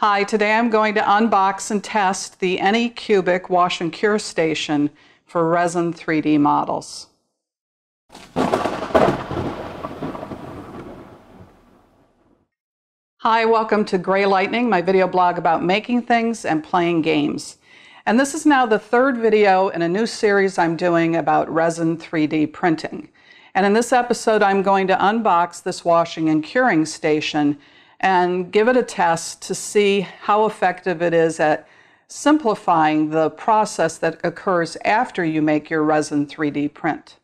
Hi, today I'm going to unbox and test the Anycubic Wash and Cure Station for resin 3D models. Hi, welcome to Greylight May, my video blog about making things and playing games. And this is now the third video in a new series I'm doing about resin 3D printing. And in this episode, I'm going to unbox this washing and curing station and give it a test to see how effective it is at simplifying the process that occurs after you make your resin 3D print.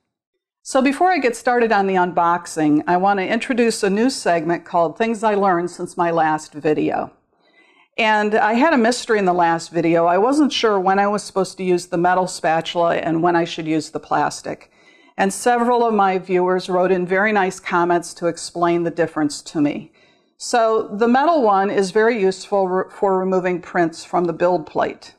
So before I get started on the unboxing, I want to introduce a new segment called Things I Learned Since My Last Video. And I had a mystery in the last video. I wasn't sure when I was supposed to use the metal spatula and when I should use the plastic. And several of my viewers wrote in very nice comments to explain the difference to me. So the metal one is very useful re for removing prints from the build plate.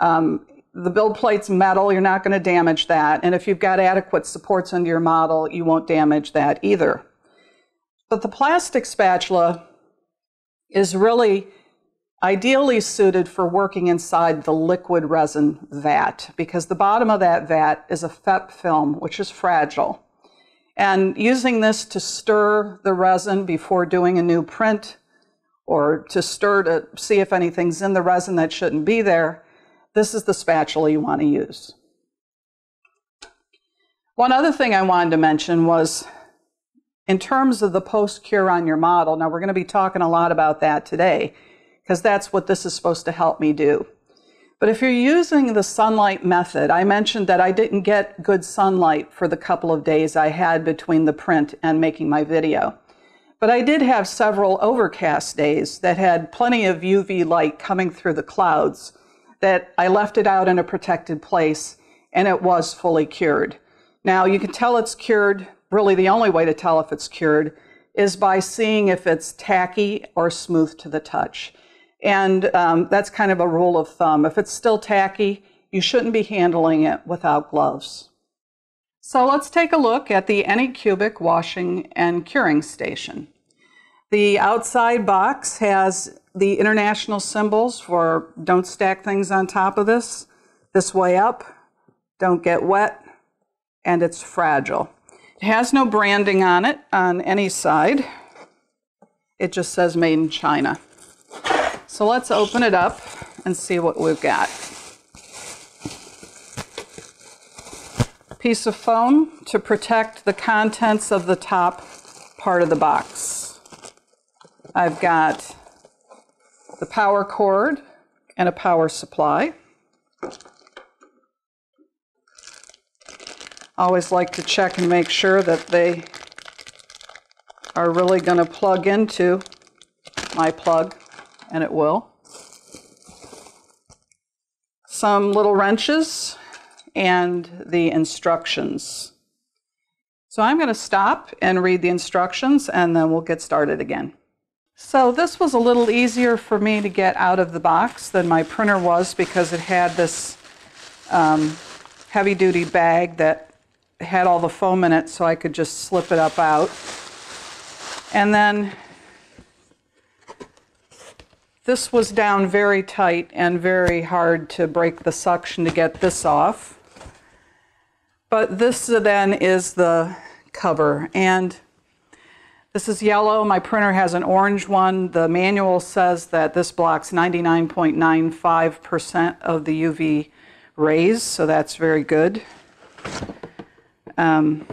Um, the build plate's metal, you're not going to damage that. And if you've got adequate supports under your model, you won't damage that either. But the plastic spatula is really ideally suited for working inside the liquid resin vat because the bottom of that vat is a FEP film, which is fragile. And using this to stir the resin before doing a new print or to stir to see if anything's in the resin that shouldn't be there, this is the spatula you want to use. One other thing I wanted to mention was in terms of the post-cure on your model, now we're going to be talking a lot about that today because that's what this is supposed to help me do. But if you're using the sunlight method, I mentioned that I didn't get good sunlight for the couple of days I had between the print and making my video. But I did have several overcast days that had plenty of UV light coming through the clouds that I left it out in a protected place and it was fully cured. Now you can tell it's cured, really the only way to tell if it's cured is by seeing if it's tacky or smooth to the touch. And um, that's kind of a rule of thumb. If it's still tacky, you shouldn't be handling it without gloves. So let's take a look at the Anycubic washing and curing station. The outside box has the international symbols for don't stack things on top of this, this way up, don't get wet, and it's fragile. It has no branding on it on any side. It just says made in China. So let's open it up and see what we've got. Piece of foam to protect the contents of the top part of the box. I've got the power cord and a power supply. Always like to check and make sure that they are really going to plug into my plug and it will. Some little wrenches and the instructions. So I'm going to stop and read the instructions and then we'll get started again. So this was a little easier for me to get out of the box than my printer was because it had this um, heavy duty bag that had all the foam in it so I could just slip it up out. And then this was down very tight and very hard to break the suction to get this off. But this then is the cover. And this is yellow. My printer has an orange one. The manual says that this blocks 99.95% of the UV rays, so that's very good. Um,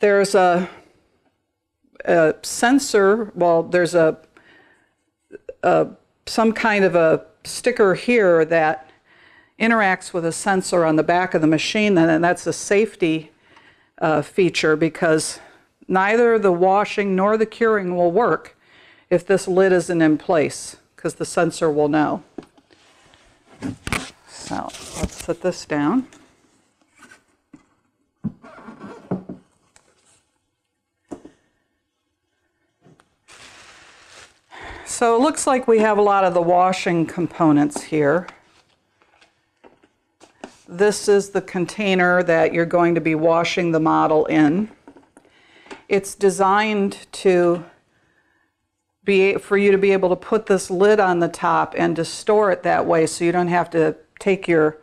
there's a a sensor, well, there's a, a, some kind of a sticker here that interacts with a sensor on the back of the machine, and that's a safety uh, feature because neither the washing nor the curing will work if this lid isn't in place because the sensor will know. So let's set this down. So it looks like we have a lot of the washing components here. This is the container that you're going to be washing the model in. It's designed to be for you to be able to put this lid on the top and to store it that way so you don't have to take your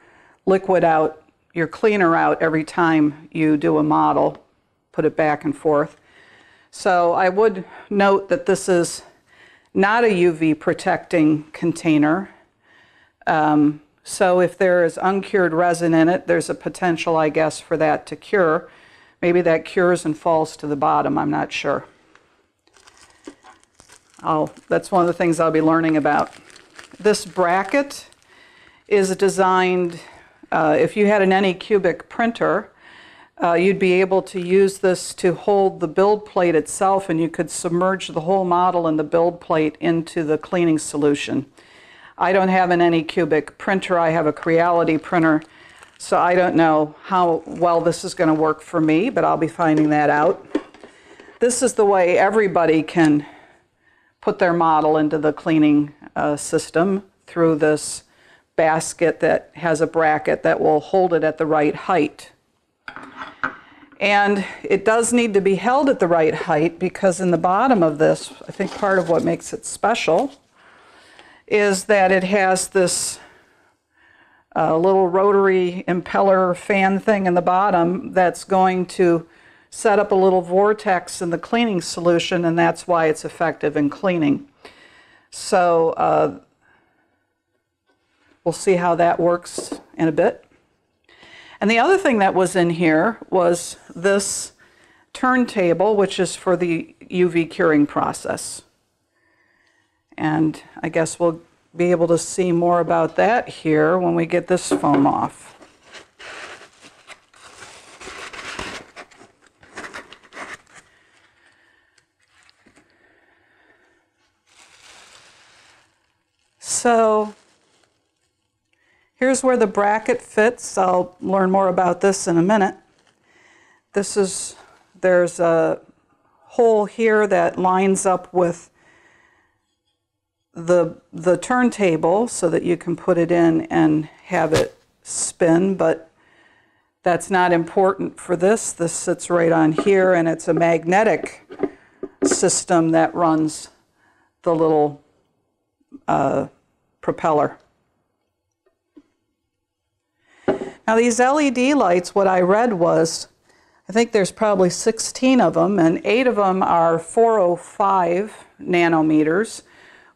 liquid out, your cleaner out every time you do a model, put it back and forth. So I would note that this is not a UV protecting container. Um, so if there is uncured resin in it, there's a potential, I guess, for that to cure. Maybe that cures and falls to the bottom, I'm not sure. I'll, that's one of the things I'll be learning about. This bracket is designed, uh, if you had an Anycubic printer, uh, you'd be able to use this to hold the build plate itself and you could submerge the whole model and the build plate into the cleaning solution. I don't have an Anycubic printer, I have a Creality printer, so I don't know how well this is going to work for me, but I'll be finding that out. This is the way everybody can put their model into the cleaning uh, system through this basket that has a bracket that will hold it at the right height. And it does need to be held at the right height because in the bottom of this, I think part of what makes it special is that it has this uh, little rotary impeller fan thing in the bottom that's going to set up a little vortex in the cleaning solution and that's why it's effective in cleaning. So uh, we'll see how that works in a bit. And the other thing that was in here was this turntable, which is for the UV curing process. And I guess we'll be able to see more about that here when we get this foam off. So here's where the bracket fits. I'll learn more about this in a minute. This is, there's a hole here that lines up with the, the turntable so that you can put it in and have it spin, but that's not important for this. This sits right on here and it's a magnetic system that runs the little uh, propeller. Now these LED lights, what I read was, I think there's probably 16 of them, and eight of them are 405 nanometers,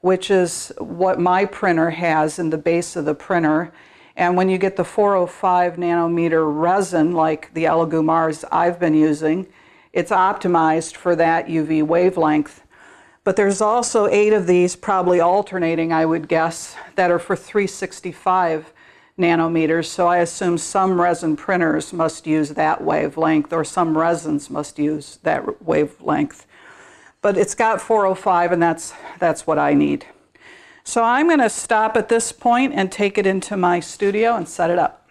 which is what my printer has in the base of the printer. And when you get the 405 nanometer resin, like the Elegoo Mars I've been using, it's optimized for that UV wavelength. But there's also eight of these, probably alternating, I would guess, that are for 365 nanometers. So I assume some resin printers must use that wavelength, or some resins must use that wavelength. But it's got 405, and that's, that's what I need. So I'm going to stop at this point and take it into my studio and set it up.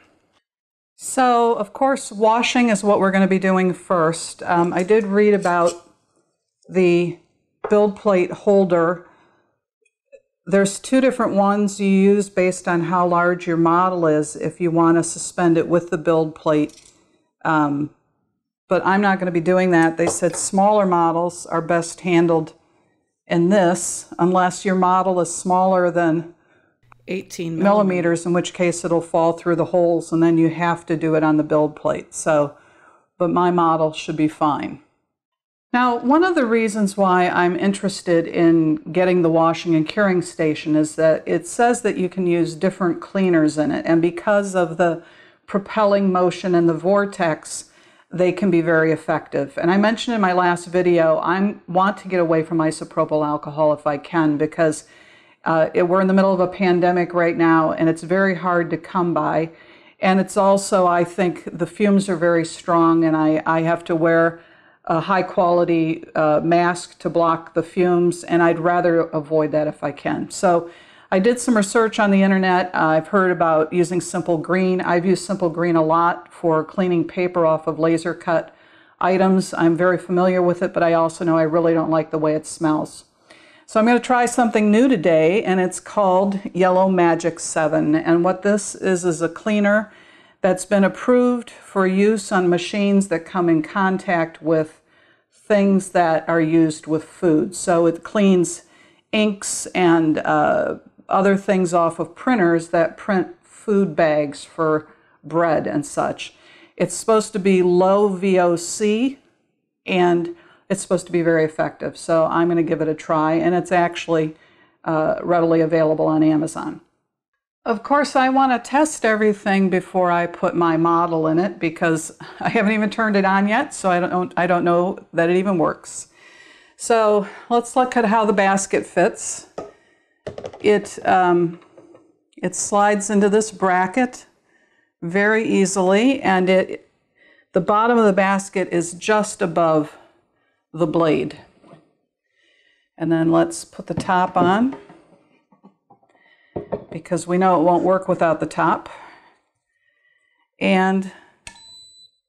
So, of course, washing is what we're going to be doing first. Um, I did read about the build plate holder. There's two different ones you use based on how large your model is if you want to suspend it with the build plate. Um, but I'm not going to be doing that. They said smaller models are best handled in this unless your model is smaller than 18 millimeters, in which case it'll fall through the holes and then you have to do it on the build plate. So, but my model should be fine. Now, one of the reasons why I'm interested in getting the washing and curing station is that it says that you can use different cleaners in it. And because of the propelling motion and the vortex, they can be very effective. And I mentioned in my last video, I want to get away from isopropyl alcohol if I can because uh, it, we're in the middle of a pandemic right now and it's very hard to come by. And it's also, I think, the fumes are very strong and I, I have to wear a high quality uh, mask to block the fumes, and I'd rather avoid that if I can. So I did some research on the internet. I've heard about using Simple Green. I've used Simple Green a lot for cleaning paper off of laser cut items. I'm very familiar with it, but I also know I really don't like the way it smells. So I'm going to try something new today, and it's called Yellow Magic 7. And what this is is a cleaner that's been approved for use on machines that come in contact with things that are used with food. So it cleans inks and uh, other things off of printers that print food bags for bread and such. It's supposed to be low VOC and it's supposed to be very effective. So I'm going to give it a try, and it's actually uh, readily available on Amazon. Of course, I want to test everything before I put my model in it because I haven't even turned it on yet, so I don't, I don't know that it even works. So let's look at how the basket fits. It, um, it slides into this bracket very easily, and it, the bottom of the basket is just above the blade. And then let's put the top on because we know it won't work without the top. And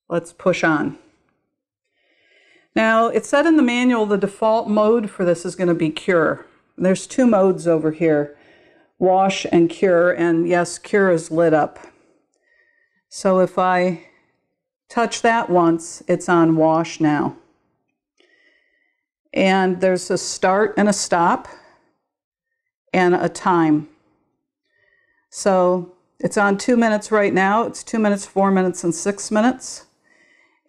let's push on. Now, it said in the manual the default mode for this is going to be cure. There's two modes over here, wash and cure, and yes, cure is lit up. So if I touch that once, it's on wash now. And there's a start and a stop and a time. So it's on two minutes right now. It's two minutes, four minutes, and six minutes.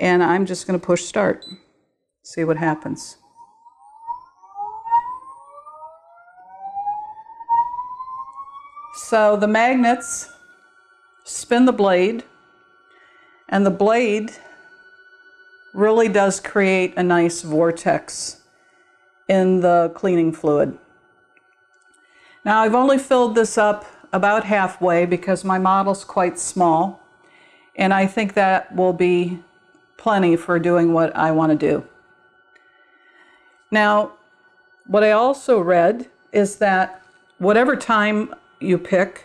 And I'm just going to push start. See what happens. So the magnets spin the blade, and the blade really does create a nice vortex in the cleaning fluid. Now I've only filled this up about halfway because my model's quite small, and I think that will be plenty for doing what I want to do. Now, what I also read is that whatever time you pick,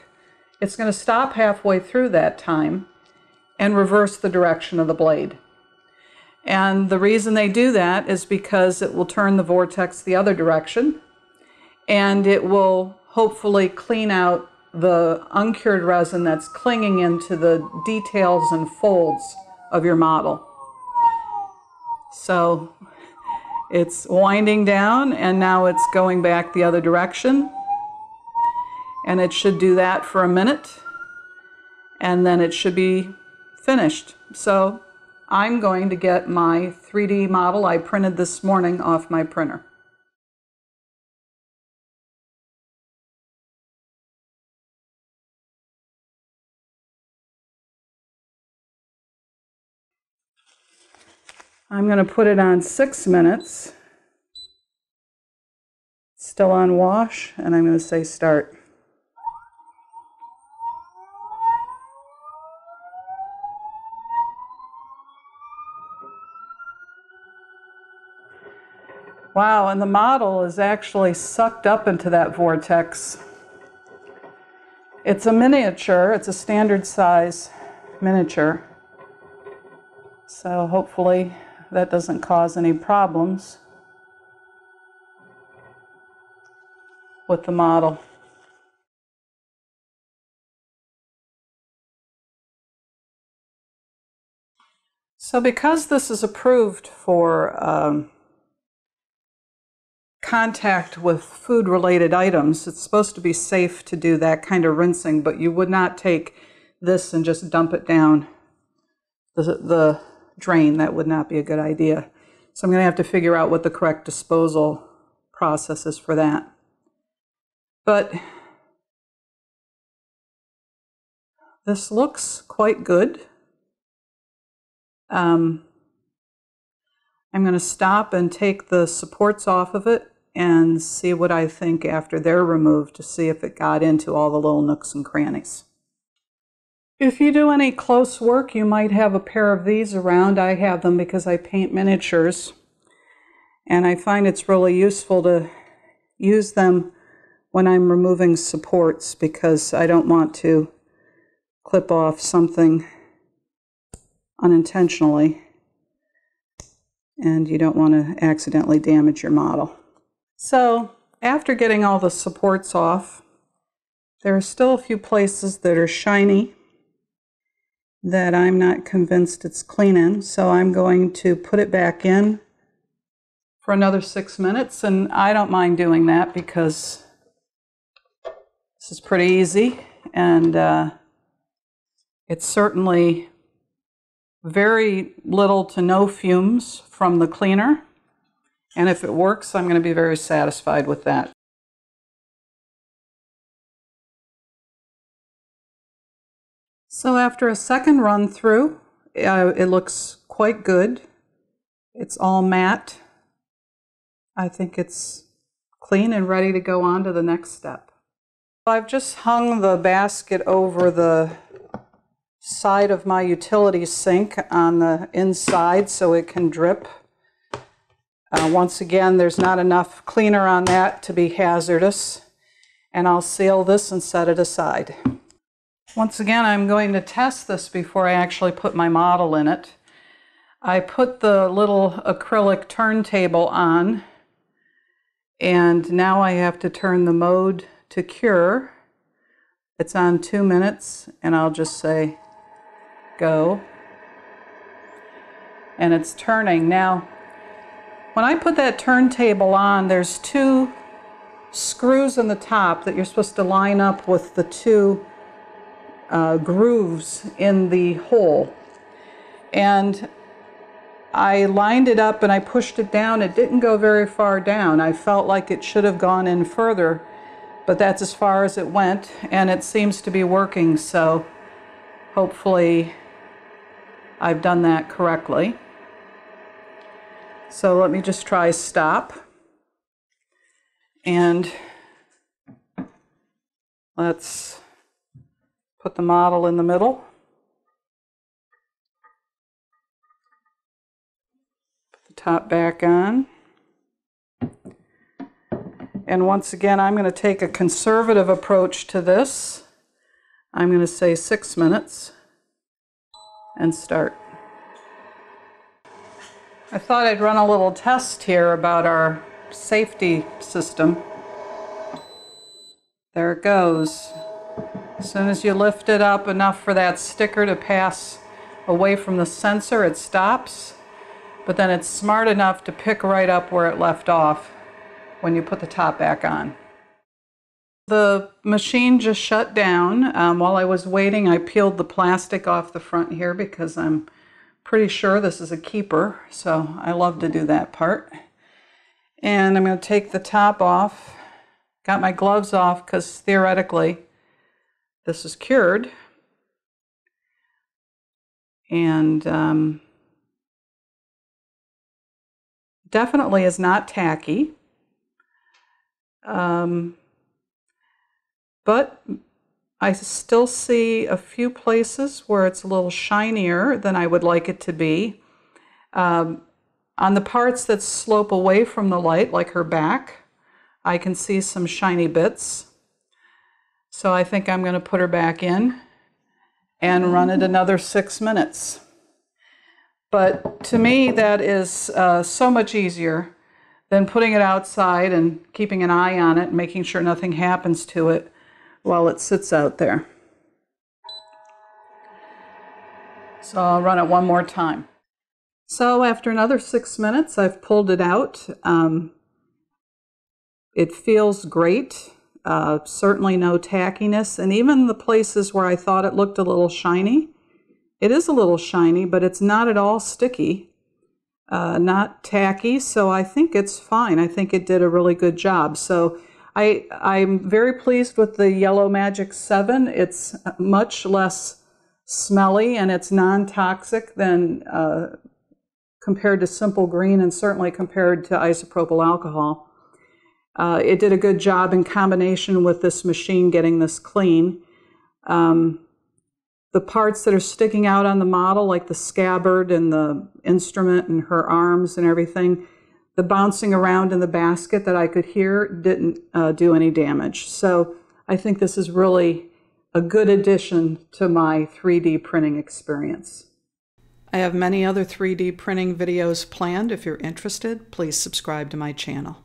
it's going to stop halfway through that time and reverse the direction of the blade. And the reason they do that is because it will turn the vortex the other direction and it will hopefully clean out the uncured resin that's clinging into the details and folds of your model. So it's winding down and now it's going back the other direction. And it should do that for a minute and then it should be finished. So I'm going to get my 3D model I printed this morning off my printer. I'm going to put it on six minutes. Still on wash, and I'm going to say start. Wow, and the model is actually sucked up into that vortex. It's a miniature, it's a standard size miniature. So hopefully that doesn't cause any problems with the model. So because this is approved for um, contact with food related items, it's supposed to be safe to do that kind of rinsing, but you would not take this and just dump it down the, the drain. That would not be a good idea. So I'm going to have to figure out what the correct disposal process is for that. But this looks quite good. Um, I'm going to stop and take the supports off of it and see what I think after they're removed to see if it got into all the little nooks and crannies. If you do any close work, you might have a pair of these around. I have them because I paint miniatures. And I find it's really useful to use them when I'm removing supports because I don't want to clip off something unintentionally. And you don't want to accidentally damage your model. So after getting all the supports off, there are still a few places that are shiny that I'm not convinced it's cleaning. So I'm going to put it back in for another six minutes, and I don't mind doing that because this is pretty easy, and uh, it's certainly very little to no fumes from the cleaner. And if it works, I'm going to be very satisfied with that. So after a second run through, uh, it looks quite good. It's all matte. I think it's clean and ready to go on to the next step. I've just hung the basket over the side of my utility sink on the inside so it can drip. Uh, once again, there's not enough cleaner on that to be hazardous. And I'll seal this and set it aside. Once again, I'm going to test this before I actually put my model in it. I put the little acrylic turntable on and now I have to turn the mode to cure. It's on two minutes and I'll just say go. And it's turning. Now, when I put that turntable on, there's two screws in the top that you're supposed to line up with the two uh, grooves in the hole. And I lined it up and I pushed it down. It didn't go very far down. I felt like it should have gone in further, but that's as far as it went, and it seems to be working, so hopefully I've done that correctly. So let me just try stop. And let's put the model in the middle. Put the top back on. And once again, I'm going to take a conservative approach to this. I'm going to say six minutes and start. I thought I'd run a little test here about our safety system. There it goes. As soon as you lift it up enough for that sticker to pass away from the sensor, it stops. But then it's smart enough to pick right up where it left off when you put the top back on. The machine just shut down. Um, while I was waiting, I peeled the plastic off the front here because I'm pretty sure this is a keeper, so I love to do that part. And I'm going to take the top off. Got my gloves off because theoretically this is cured. And um, definitely is not tacky. Um, but I still see a few places where it's a little shinier than I would like it to be. Um, on the parts that slope away from the light, like her back, I can see some shiny bits. So I think I'm going to put her back in and run it another six minutes. But to me, that is uh, so much easier than putting it outside and keeping an eye on it and making sure nothing happens to it while it sits out there. So I'll run it one more time. So after another six minutes, I've pulled it out. Um, it feels great. Uh, certainly no tackiness. And even the places where I thought it looked a little shiny, it is a little shiny, but it's not at all sticky. Uh, not tacky, so I think it's fine. I think it did a really good job. So I, I'm very pleased with the Yellow Magic 7. It's much less smelly and it's non-toxic than uh, compared to Simple Green and certainly compared to isopropyl alcohol. Uh, it did a good job in combination with this machine getting this clean. Um, the parts that are sticking out on the model, like the scabbard and the instrument and her arms and everything, the bouncing around in the basket that I could hear didn't uh, do any damage. So I think this is really a good addition to my 3D printing experience. I have many other 3D printing videos planned. If you're interested, please subscribe to my channel.